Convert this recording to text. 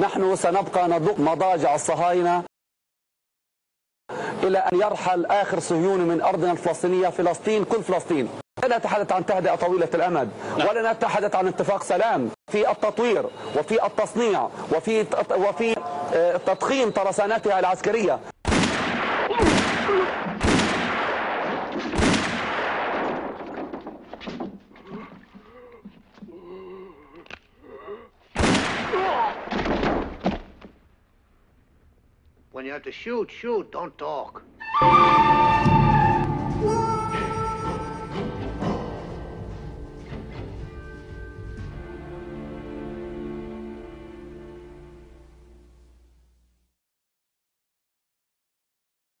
نحن سنبقى ندق مضاجع الصهاينة إلى أن يرحل آخر صهيوني من أرضنا الفلسطينية فلسطين كل فلسطين. لا نتحدث عن تهدئة طويلة الأمد نعم. ولا نتحدث عن اتفاق سلام في التطوير وفي التصنيع وفي وفي آه، تضخيم ترساناتها العسكرية. When you have to shoot, shoot, don't talk.